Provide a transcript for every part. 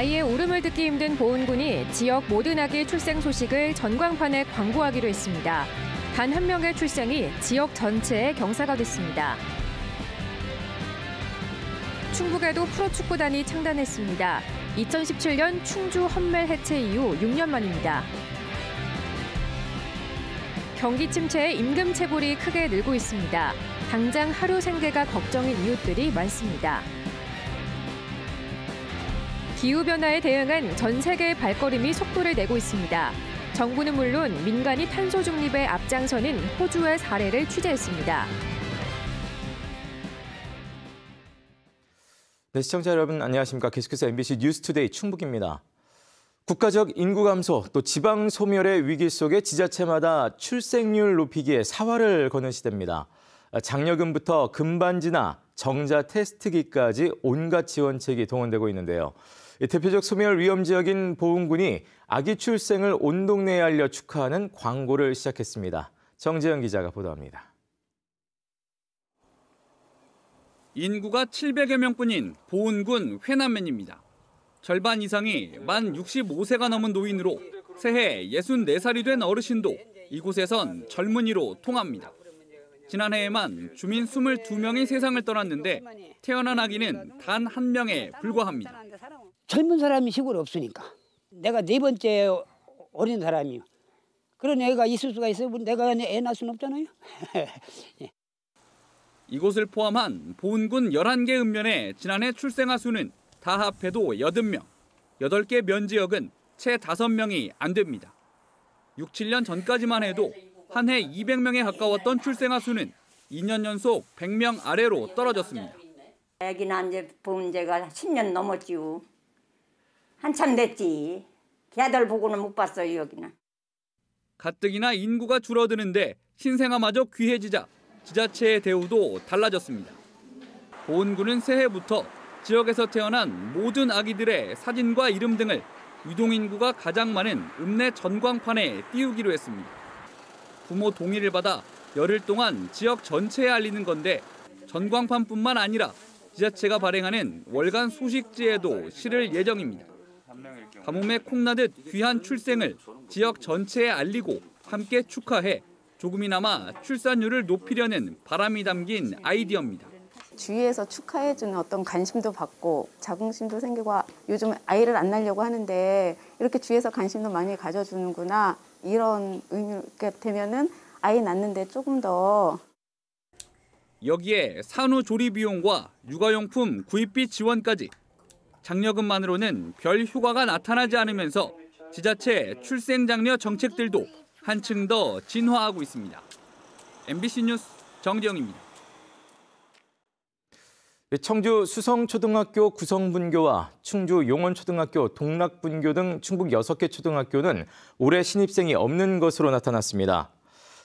아이의 울음을 듣기 힘든 보은군이 지역 모든 아기 출생 소식을 전광판에 광고하기로 했습니다. 단 한 명의 출생이 지역 전체의 경사가 됐습니다. 충북에도 프로축구단이 창단했습니다. 2017년 충주 헌멜 해체 이후 6년 만입니다. 경기 침체에 임금 체불이 크게 늘고 있습니다. 당장 하루 생계가 걱정인 이웃들이 많습니다. 기후변화에 대응한 전 세계의 발걸음이 속도를 내고 있습니다. 정부는 물론 민간이 탄소 중립에 앞장서는 호주의 사례를 취재했습니다. 네, 시청자 여러분 안녕하십니까. 계속해서 MBC 뉴스투데이 충북입니다. 국가적 인구 감소 또 지방 소멸의 위기 속에 지자체마다 출생률 높이기에 사활을 거는 시대입니다. 장려금부터 금반지나 정자 테스트기까지 온갖 지원책이 동원되고 있는데요. 대표적 소멸 위험 지역인 보은군이 아기 출생을 온 동네에 알려 축하하는 광고를 시작했습니다. 정재영 기자가 보도합니다. 인구가 700여 명뿐인 보은군 회남면입니다. 절반 이상이 만 65세가 넘은 노인으로 새해 64살이 된 어르신도 이곳에선 젊은이로 통합니다. 지난해에만 주민 22명이 세상을 떠났는데 태어난 아기는 단 한 명에 불과합니다. 젊은 사람이 시골에 없으니까 내가 네 번째 어린 사람이요. 그런 애가 있을 수가 있어요. 내가 애 낳을 수는 없잖아요. 예. 이곳을 포함한 보은군 11개 읍면의 지난해 출생아 수는 다 합해도 80명, 8개 면지역은 채 5명이 안 됩니다. 6, 7년 전까지만 해도 한 해 200명에 가까웠던 출생아 수는 2년 연속 100명 아래로 떨어졌습니다. 아기 난 이제 본 지가 10년 넘었지요. 한참 됐지. 걔들 보고는 못 봤어요 여기는. 가뜩이나 인구가 줄어드는데 신생아마저 귀해지자 지자체의 대우도 달라졌습니다. 보은군은 새해부터 지역에서 태어난 모든 아기들의 사진과 이름 등을 유동인구가 가장 많은 읍내 전광판에 띄우기로 했습니다. 부모 동의를 받아 열흘 동안 지역 전체에 알리는 건데 전광판뿐만 아니라 지자체가 발행하는 월간 소식지에도 실을 예정입니다. 가뭄에 콩나듯 귀한 출생을 지역 전체에 알리고 함께 축하해 조금이나마 출산율을 높이려는 바람이 담긴 아이디어입니다. 주위에서 축하해주는 어떤 관심도 받고 자긍심도 생기고 요즘 아이를 안 낳으려고 하는데 이렇게 주위에서 관심도 많이 가져주는구나 이런 의미가 되면은 아이 낳는데 조금 더 여기에 산후 조리 비용과 육아용품 구입비 지원까지 장려금만으로는 별 효과가 나타나지 않으면서 지자체 출생장려 정책들도 한층 더 진화하고 있습니다. MBC 뉴스 정재영입니다. 청주 수성초등학교 구성분교와 충주 용원초등학교 동락분교 등 충북 6개 초등학교는 올해 신입생이 없는 것으로 나타났습니다.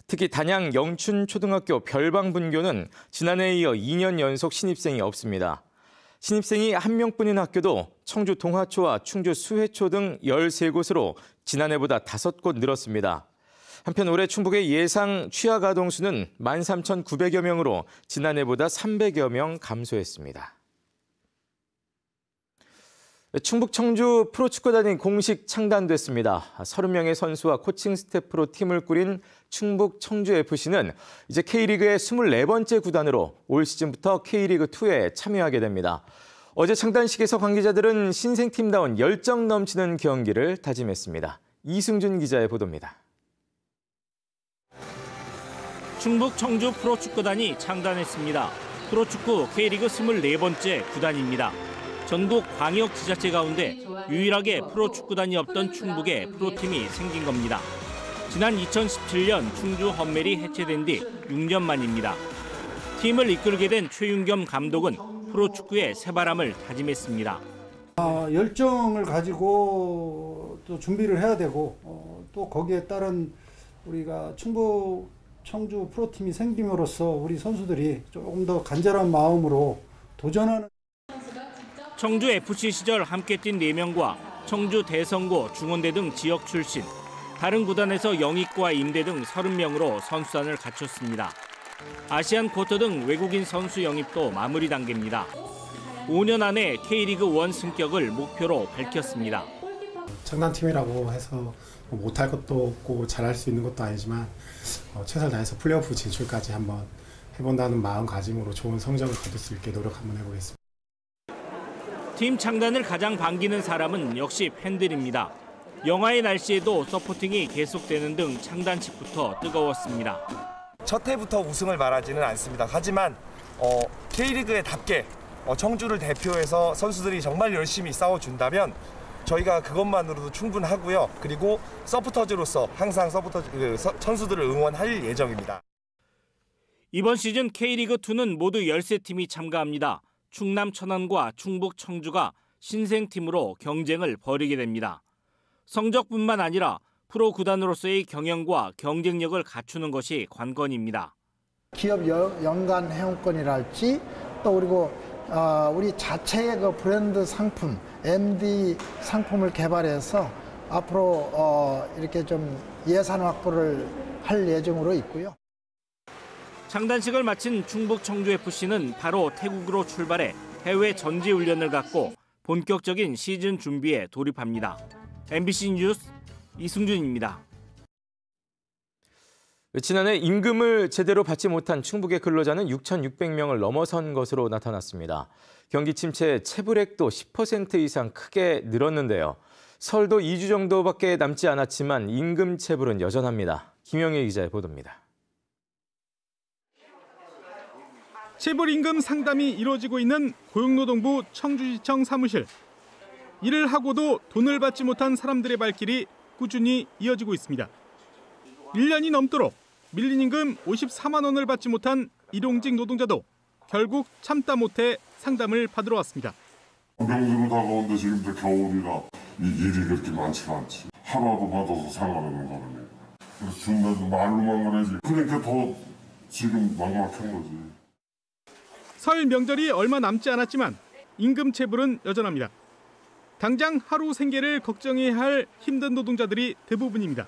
특히 단양 영춘초등학교 별방분교는 지난해에 이어 2년 연속 신입생이 없습니다. 신입생이 한 명뿐인 학교도 청주 동화초와 충주 수해초 등 13곳으로 지난해보다 5곳 늘었습니다. 한편 올해 충북의 예상 취약 아동 수는 13,900여 명으로 지난해보다 300여 명 감소했습니다. 충북 청주 프로축구단이 공식 창단됐습니다. 30명의 선수와 코칭 스태프로 팀을 꾸린 충북 청주FC는 이제 K리그의 24번째 구단으로 올 시즌부터 K리그2에 참여하게 됩니다. 어제 창단식에서 관계자들은 신생팀다운 열정 넘치는 경기를 다짐했습니다. 이승준 기자의 보도입니다. 충북 청주 프로축구단이 창단했습니다. 프로축구 K리그 24번째 구단입니다. 전국 광역 지자체 가운데 유일하게 프로축구단이 없던 충북에 프로팀이 생긴 겁니다. 지난 2017년 충주 헌멜이 해체된 뒤 6년 만입니다. 팀을 이끌게 된 최윤겸 감독은 프로축구의 새바람을 다짐했습니다. 아, 열정을 가지고 또 준비를 해야 되고 어, 또 거기에 따른 우리가 충북 청주 프로팀이 생김으로써 우리 선수들이 조금 더 간절한 마음으로 도전하는 청주 FC 시절 함께 뛴 4명과 청주 대성고, 중원대 등 지역 출신, 다른 구단에서 영입과 임대 등 30명으로 선수단을 갖췄습니다. 아시안 쿼터 등 외국인 선수 영입도 마무리 단계입니다. 5년 안에 K리그 1 승격을 목표로 밝혔습니다. 창단팀이라고 해서 뭐 못할 것도 없고 잘할 수 있는 것도 아니지만 어, 최선을 다해서 플레이오프 진출까지 한번 해본다는 마음가짐으로 좋은 성적을 거둘 수 있게 노력 한번 해보겠습니다. 팀 창단을 가장 반기는 사람은 역시 팬들입니다. 영하의 날씨에도 서포팅이 계속되는 등 창단식부터 뜨거웠습니다. 첫 해부터 우승을 말하지는 않습니다. 하지만 어, K리그에답게 어, 청주를 대표해서 선수들이 정말 열심히 싸워준다면 저희가 그것만으로도 충분하고요. 그리고 서포터즈로서 항상 서포터 그, 선수들을 응원할 예정입니다. 이번 시즌 K리그2는 모두 13팀이 참가합니다. 충남 천안과 충북 청주가 신생팀으로 경쟁을 벌이게 됩니다. 성적뿐만 아니라 프로 구단으로서의 경영과 경쟁력을 갖추는 것이 관건입니다. 기업 연간 회원권이랄지 또 그리고 어, 우리 자체의 그 브랜드 상품 MD 상품을 개발해서 앞으로 어, 이렇게 좀 예산 확보를 할 예정으로 있고요. 창단식을 마친 충북 청주FC는 바로 태국으로 출발해 해외 전지 훈련을 갖고 본격적인 시즌 준비에 돌입합니다. MBC 뉴스 이승준입니다. 지난해 임금을 제대로 받지 못한 충북의 근로자는 6,600명을 넘어선 것으로 나타났습니다. 경기 침체에 체불액도 10% 이상 크게 늘었는데요. 설도 2주 정도밖에 남지 않았지만 임금 체불은 여전합니다. 김영애 기자의 보도입니다. 체불 임금 상담이 이루어지고 있는 고용노동부 청주시청 사무실. 일을 하고도 돈을 받지 못한 사람들의 발길이 꾸준히 이어지고 있습니다. 1년이 넘도록 밀린 임금 54만 원을 받지 못한 일용직 노동자도 결국 참다 못해 상담을 받으러 왔습니다. 명주로 다가오는데 지금 도 겨울이라 이 일이 그렇게 많지가 않지. 하루라도 받아서 생활하는 거는. 그래서 중간도 말로만 그러지. 그러니까 더 지금 막막한 거지. 설 명절이 얼마 남지 않았지만 임금 체불은 여전합니다. 당장 하루 생계를 걱정해야 할 힘든 노동자들이 대부분입니다.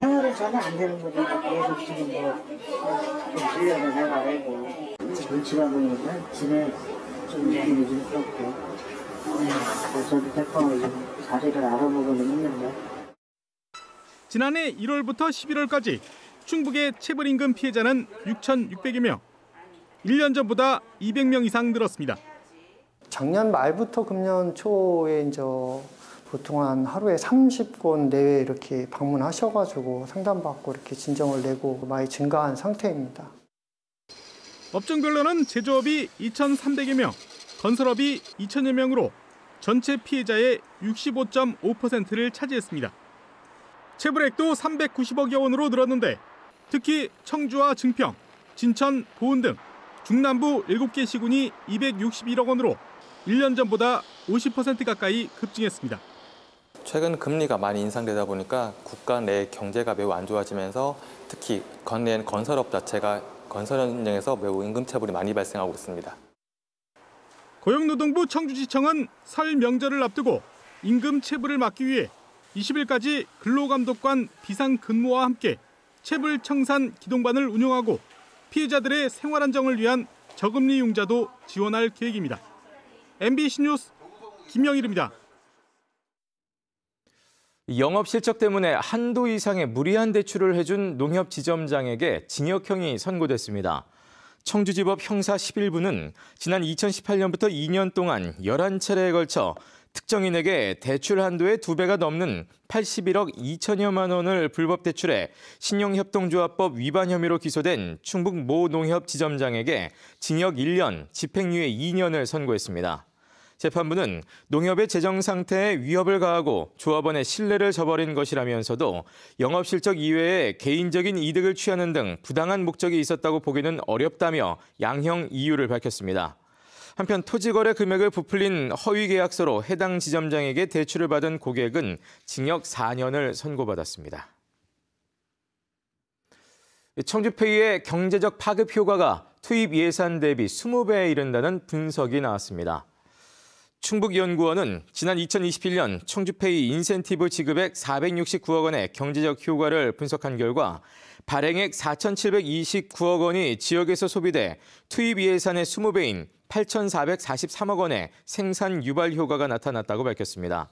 생활이 전혀 안 되는 거죠. 계속 지금 뭐좀 빌려서 생활하고 정치가 보니까 집에 좀 느낌이 좀 그렇고 저도 대빵을 좀 자리를 알아보고는 있는데 지난해 1월부터 11월까지 충북의 체불임금 피해자는 6,600여 명. 1년 전보다 200명 이상 늘었습니다. 작년 말부터 금년 초에 이제 보통 한 하루에 30건 내외 이렇게 방문하셔가지고 상담받고 이렇게 진정을 내고 많이 증가한 상태입니다. 업종별로는 제조업이 2,300여 명, 건설업이 2천여 명으로 전체 피해자의 65.5%를 차지했습니다. 체불액도 390억여 원으로 늘었는데 특히 청주와 증평, 진천, 보은 등 중남부 7개 시군이 261억 원으로 1년 전보다 50% 가까이 급증했습니다. 최근 금리가 많이 인상되다 보니까 국가 내 경제가 매우 안 좋아지면서 특히 건넨 건설업 자체가 건설 현장에서 매우 임금 체불이 많이 발생하고 있습니다. 고용노동부 청주지청은 설 명절을 앞두고 임금 체불을 막기 위해 20일까지 근로감독관 비상근무와 함께 체불 청산 기동반을 운영하고 피해자들의 생활 안정을 위한 저금리 융자도 지원할 계획입니다. MBC 뉴스 김영일입니다. 영업 실적 때문에 한도 이상의 무리한 대출을 해준 농협 지점장에게 징역형이 선고됐습니다. 청주지법 형사 11부는 지난 2018년부터 2년 동안 11차례에 걸쳐 특정인에게 대출 한도의 두배가 넘는 81억 2천여만 원을 불법 대출해 신용협동조합법 위반 혐의로 기소된 충북 모 농협 지점장에게 징역 1년, 집행유예 2년을 선고했습니다. 재판부는 농협의 재정 상태에 위협을 가하고 조합원의 신뢰를 저버린 것이라면서도 영업 실적 이외에 개인적인 이득을 취하는 등 부당한 목적이 있었다고 보기는 어렵다며 양형 이유를 밝혔습니다. 한편 토지거래 금액을 부풀린 허위 계약서로 해당 지점장에게 대출을 받은 고객은 징역 4년을 선고받았습니다. 청주페이의 경제적 파급 효과가 투입 예산 대비 20배에 이른다는 분석이 나왔습니다. 충북연구원은 지난 2021년 청주페이 인센티브 지급액 469억 원의 경제적 효과를 분석한 결과 발행액 4,729억 원이 지역에서 소비돼 투입 예산의 20배인 8,443억 원의 생산 유발 효과가 나타났다고 밝혔습니다.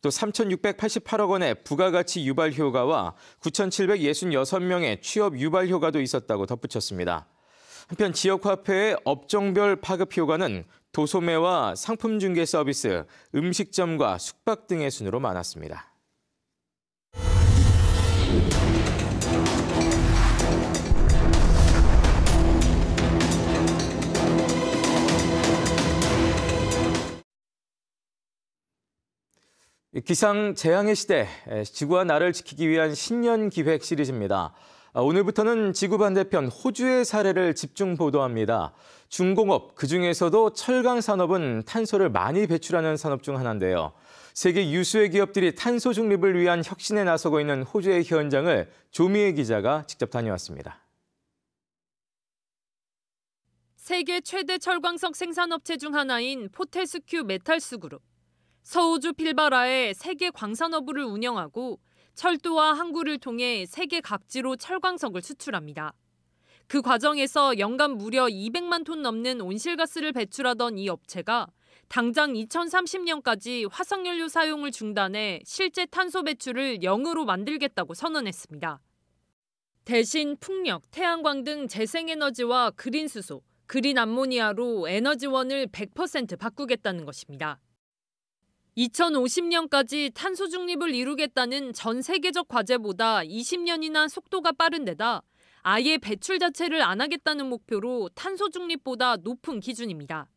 또 3,688억 원의 부가가치 유발 효과와 9,766명의 취업 유발 효과도 있었다고 덧붙였습니다. 한편 지역화폐의 업종별 파급 효과는 도소매와 상품 중개 서비스, 음식점과 숙박 등의 순으로 많았습니다. 기상 재앙의 시대, 지구와 나를 지키기 위한 신년 기획 시리즈입니다. 오늘부터는 지구 반대편 호주의 사례를 집중 보도합니다. 중공업, 그중에서도 철강 산업은 탄소를 많이 배출하는 산업 중 하나인데요. 세계 유수의 기업들이 탄소 중립을 위한 혁신에 나서고 있는 호주의 현장을 조미애 기자가 직접 다녀왔습니다. 세계 최대 철광석 생산업체 중 하나인 포테스큐 메탈스 그룹. 서우주 필바라의 세계 광산어부를 운영하고 철도와 항구를 통해 세계 각지로 철광석을 수출합니다. 그 과정에서 연간 무려 200만 톤 넘는 온실가스를 배출하던 이 업체가 당장 2030년까지 화석연료 사용을 중단해 실제 탄소 배출을 0으로 만들겠다고 선언했습니다. 대신 풍력, 태양광 등 재생에너지와 그린 수소, 그린 암모니아로 에너지원을 100% 바꾸겠다는 것입니다. 2050년까지 탄소 중립을 이루겠다는 전 세계적 과제보다 20년이나 속도가 빠른 데다 아예 배출 자체를 안 하겠다는 목표로 탄소 중립보다 높은 기준입니다.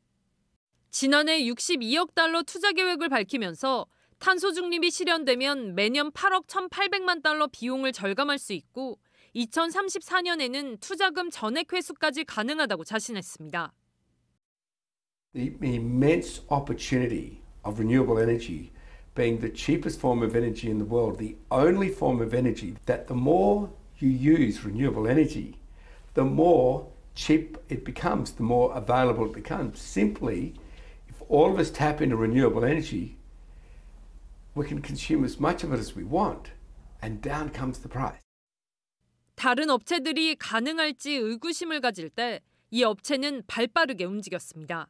지난해 62억 달러 투자 계획을 밝히면서 탄소 중립이 실현되면 매년 8억 1,800만 달러 비용을 절감할 수 있고 2034년에는 투자금 전액 회수까지 가능하다고 자신했습니다. The immense opportunity of renewable energy being the cheapest form of energy in the world, the only form of energy that the more you use renewable energy, the more cheap it becomes, the more available it becomes. Simply, if all of us tap into renewable energy, we can consume as much of it as we want, and down comes the price. 다른 업체들이 가능할지 의구심을 가질 때 이 업체는 발빠르게 움직였습니다.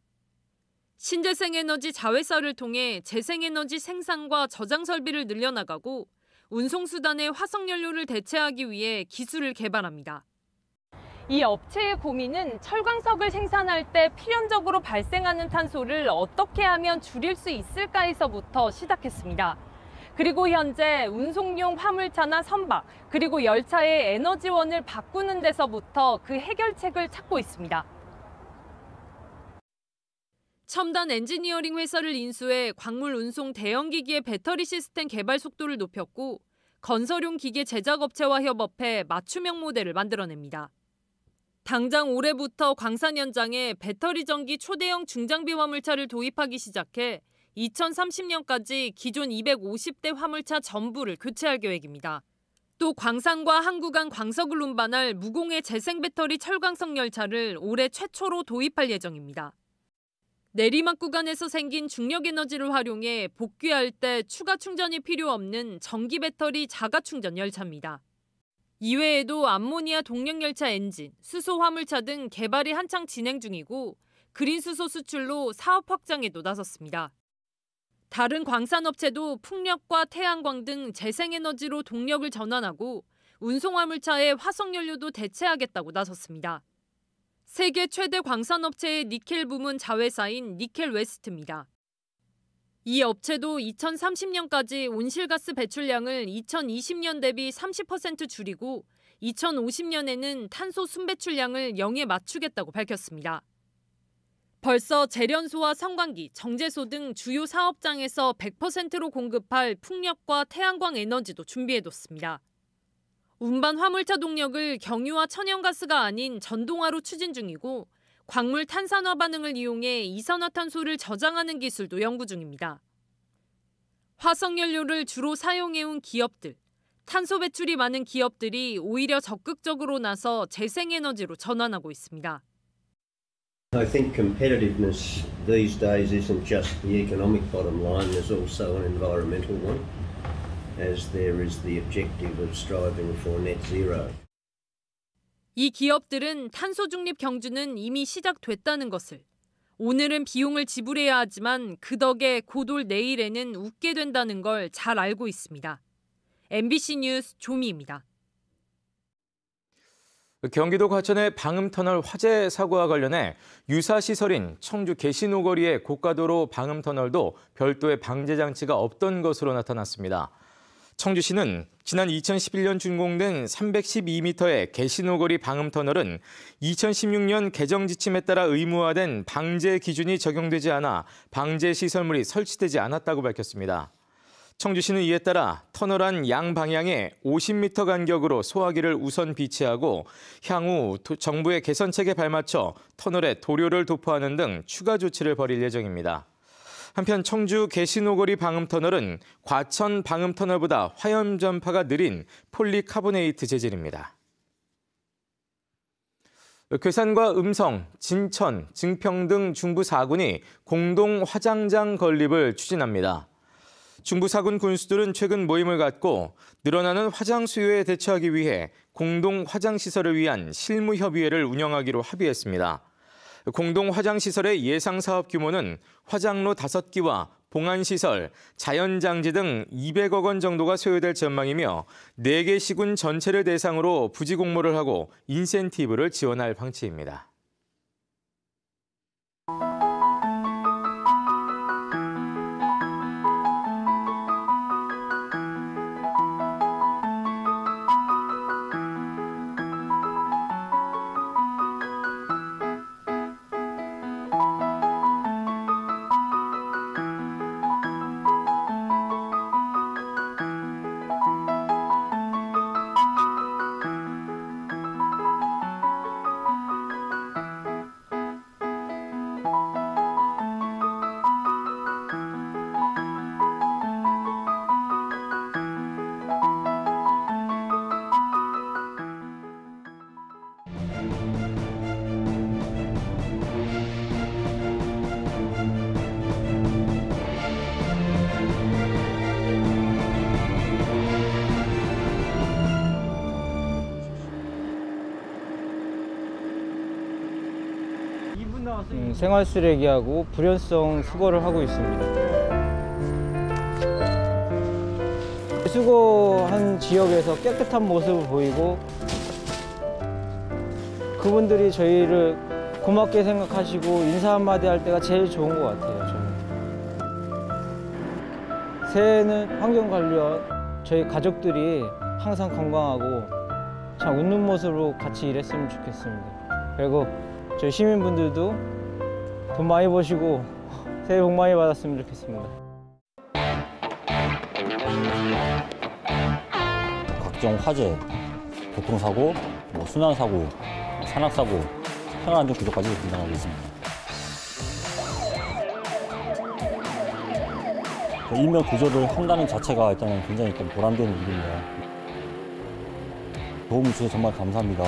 신재생에너지 자회사를 통해 재생에너지 생산과 저장 설비를 늘려나가고 운송수단의 화석연료를 대체하기 위해 기술을 개발합니다. 이 업체의 고민은 철광석을 생산할 때 필연적으로 발생하는 탄소를 어떻게 하면 줄일 수 있을까에서부터 시작했습니다. 그리고 현재 운송용 화물차나 선박, 그리고 열차의 에너지원을 바꾸는 데서부터 그 해결책을 찾고 있습니다. 첨단 엔지니어링 회사를 인수해 광물 운송 대형기기의 배터리 시스템 개발 속도를 높였고 건설용 기계 제작업체와 협업해 맞춤형 모델을 만들어냅니다. 당장 올해부터 광산 현장에 배터리 전기 초대형 중장비 화물차를 도입하기 시작해 2030년까지 기존 250대 화물차 전부를 교체할 계획입니다. 또 광산과 항구 간 광석을 운반할 무공해 재생 배터리 철광석 열차를 올해 최초로 도입할 예정입니다. 내리막 구간에서 생긴 중력 에너지를 활용해 복귀할 때 추가 충전이 필요 없는 전기 배터리 자가 충전 열차입니다. 이외에도 암모니아 동력 열차 엔진, 수소 화물차 등 개발이 한창 진행 중이고 그린 수소 수출로 사업 확장에도 나섰습니다. 다른 광산업체도 풍력과 태양광 등 재생에너지로 동력을 전환하고 운송 화물차의 화석연료도 대체하겠다고 나섰습니다. 세계 최대 광산업체의 니켈 부문 자회사인 니켈 웨스트입니다. 이 업체도 2030년까지 온실가스 배출량을 2020년 대비 30% 줄이고 2050년에는 탄소 순배출량을 0에 맞추겠다고 밝혔습니다. 벌써 재련소와 성광기, 정제소 등 주요 사업장에서 100%로 공급할 풍력과 태양광 에너지도 준비해뒀습니다. 운반 화물차 동력을 경유와 천연가스가 아닌 전동화로 추진 중이고 광물 탄산화 반응을 이용해 이산화탄소를 저장하는 기술도 연구 중입니다. 화석연료를 주로 사용해온 기업들, 탄소 배출이 많은 기업들이 오히려 적극적으로 나서 재생에너지로 전환하고 있습니다. I think competitiveness these days isn't just the economic bottom line, there's also an environmental one. As there is the objective of striving for net zero. 이 기업들은 탄소 중립 경주는 이미 시작됐다는 것을 오늘은 비용을 지불해야 하지만 그 덕에 고돌 내일에는 웃게 된다는 걸 잘 알고 있습니다. MBC 뉴스 조미입니다. 경기도 과천의 방음터널 화재 사고와 관련해 유사 시설인 청주 계신오거리의 고가도로 방음터널도 별도의 방제 장치가 없던 것으로 나타났습니다. 청주시는 지난 2011년 준공된 312m의 계신오거리 방음 터널은 2016년 개정 지침에 따라 의무화된 방제 기준이 적용되지 않아 방제 시설물이 설치되지 않았다고 밝혔습니다. 청주시는 이에 따라 터널 안 양 방향에 50m 간격으로 소화기를 우선 비치하고 향후 정부의 개선책에 발맞춰 터널에 도료를 도포하는 등 추가 조치를 벌일 예정입니다. 한편 청주 개신오거리 방음터널은 과천 방음터널보다 화염 전파가 느린 폴리카보네이트 재질입니다. 괴산과 음성, 진천, 증평 등 중부 4군이 공동 화장장 건립을 추진합니다. 중부 4군 군수들은 최근 모임을 갖고 늘어나는 화장 수요에 대처하기 위해 공동 화장 시설을 위한 실무 협의회를 운영하기로 합의했습니다. 공동 화장 시설의 예상 사업 규모는 화장로 5기와 봉안시설, 자연장지 등 200억 원 정도가 소요될 전망이며 4개 시군 전체를 대상으로 부지 공모를 하고 인센티브를 지원할 방침입니다. 음, 생활 쓰레기하고 불연성 수거를 하고 있습니다. 수거한 지역에서 깨끗한 모습을 보이고 그분들이 저희를 고맙게 생각하시고 인사 한마디 할 때가 제일 좋은 것 같아요. 저는. 새해에는 환경관리와 저희 가족들이 항상 건강하고 참 웃는 모습으로 같이 일했으면 좋겠습니다. 그리고 저희 시민분들도 돈 많이 버시고 새해 복 많이 받았으면 좋겠습니다. 각종 화재, 교통사고, 뭐 순환사고, 산악사고, 생활안전 구조까지 담당하고 있습니다. 그 일명 구조를 한다는 자체가 일단은 굉장히 좀 보람되는 일입니다. 도움 주셔서 정말 감사합니다.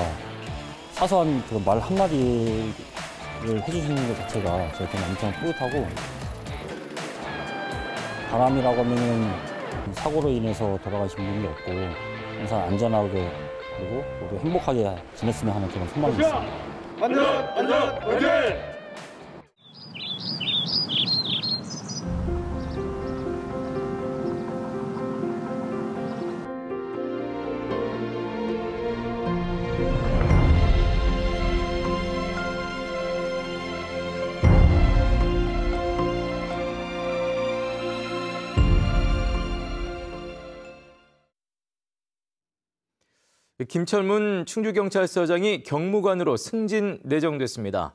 사소한 그 말 한마디를 해주시는 것 자체가 저한테는 엄청 뿌듯하고 바람이라고 하면은 사고로 인해서 돌아가신 분이 없고 항상 안전하게 그리고 모두 행복하게 지냈으면 하는 그런 소망이 있습니다. 안전, 안전, 화이팅! 김철문 충주경찰서장이 경무관으로 승진 내정됐습니다.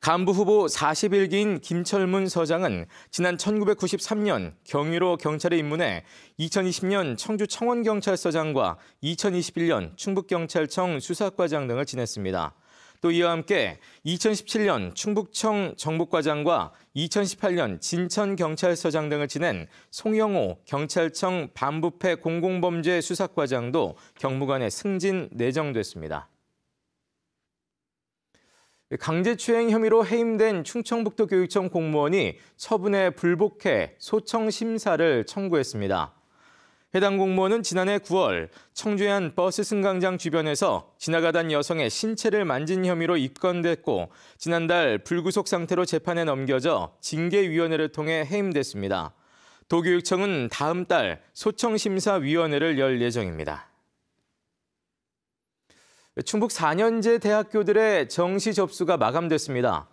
간부 후보 41기인 김철문 서장은 지난 1993년 경위로 경찰에 입문해 2020년 청주 청원경찰서장과 2021년 충북경찰청 수사과장 등을 지냈습니다. 또 이와 함께 2017년 충북청 정복과장과 2018년 진천경찰서장 등을 지낸 송영호 경찰청 반부패 공공범죄 수사과장도 경무관에 승진 내정됐습니다. 강제추행 혐의로 해임된 충청북도 교육청 공무원이 처분에 불복해 소청 심사를 청구했습니다. 해당 공무원은 지난해 9월 청주의 한 버스 승강장 주변에서 지나가던 여성의 신체를 만진 혐의로 입건됐고 지난달 불구속 상태로 재판에 넘겨져 징계위원회를 통해 해임됐습니다. 도교육청은 다음 달 소청심사위원회를 열 예정입니다. 충북 4년제 대학교들의 정시 접수가 마감됐습니다.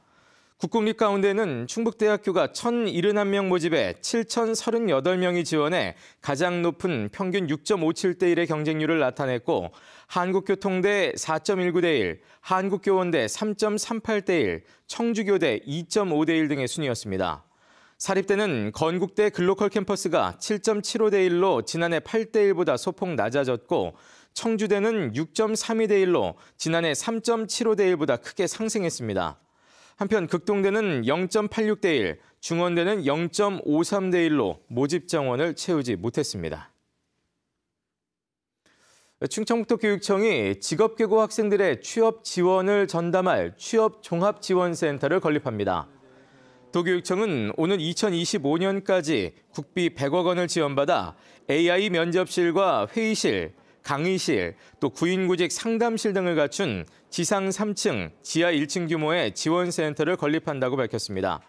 국공립 가운데는 충북대학교가 1,071명 모집에 7,038명이 지원해 가장 높은 평균 6.57대 1의 경쟁률을 나타냈고 한국교통대 4.19대 1, 한국교원대 3.38대 1, 청주교대 2.5대 1 등의 순이었습니다. 사립대는 건국대 글로컬 캠퍼스가 7.75대 1로 지난해 8대 1보다 소폭 낮아졌고 청주대는 6.32대 1로 지난해 3.75대 1보다 크게 상승했습니다. 한편 극동대는 0.86대 1, 중원대는 0.53대 1로 모집 정원을 채우지 못했습니다. 충청북도 교육청이 직업계고 학생들의 취업 지원을 전담할 취업 종합지원센터를 건립합니다. 도교육청은 오는 2025년까지 국비 100억 원을 지원받아 AI 면접실과 회의실, 강의실, 또 구인구직 상담실 등을 갖춘 지상 3층, 지하 1층 규모의 지원센터를 건립한다고 밝혔습니다.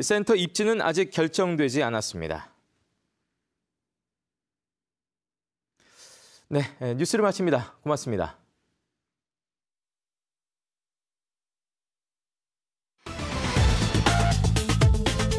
센터 입지는 아직 결정되지 않았습니다. 네, 뉴스를 마칩니다. 고맙습니다.